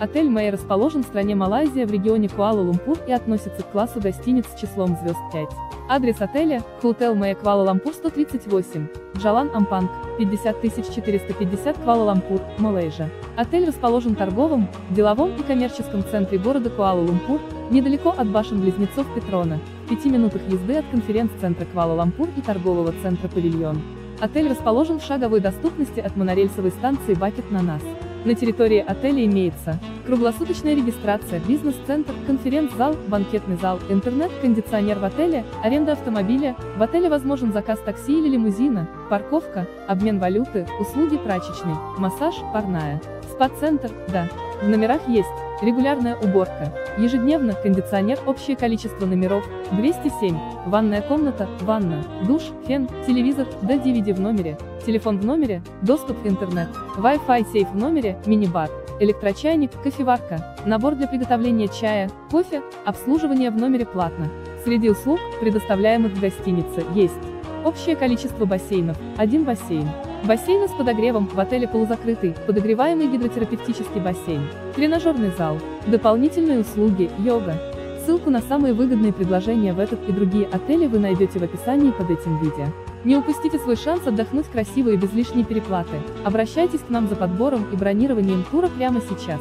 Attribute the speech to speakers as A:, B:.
A: Отель Мэй расположен в стране Малайзия в регионе Куала-Лумпур и относится к классу гостиниц с числом звезд 5. Адрес отеля – Hotel Мэй Куала-Лампур 138, Джалан Ампанг, 50450 Куала-Лампур, Малайзия. Отель расположен в торговом, деловом и коммерческом центре города Куала-Лумпур, недалеко от башен-близнецов Петрона, в пяти минутах езды от конференц-центра Куала-Лампур и торгового центра Павильон. Отель расположен в шаговой доступности от монорельсовой станции Бакет на нас. На территории отеля имеется круглосуточная регистрация, бизнес-центр, конференц-зал, банкетный зал, интернет, кондиционер в отеле, аренда автомобиля, в отеле возможен заказ такси или лимузина, парковка, обмен валюты, услуги прачечной, массаж, парная, спа-центр, да. В номерах есть регулярная уборка, ежедневно кондиционер, общее количество номеров 207, ванная комната, ванна, душ, фен, телевизор, да DVD в номере, телефон в номере, доступ в интернет, Wi-Fi сейф в номере, мини-бар, электрочайник, кофеварка, набор для приготовления чая, кофе, обслуживание в номере платно. Среди услуг, предоставляемых в гостинице, есть общее количество бассейнов, один бассейн. Бассейны с подогревом, в отеле полузакрытый, подогреваемый гидротерапевтический бассейн, тренажерный зал, дополнительные услуги, йога. Ссылку на самые выгодные предложения в этот и другие отели вы найдете в описании под этим видео. Не упустите свой шанс отдохнуть красиво и без лишней переплаты. Обращайтесь к нам за подбором и бронированием тура прямо сейчас.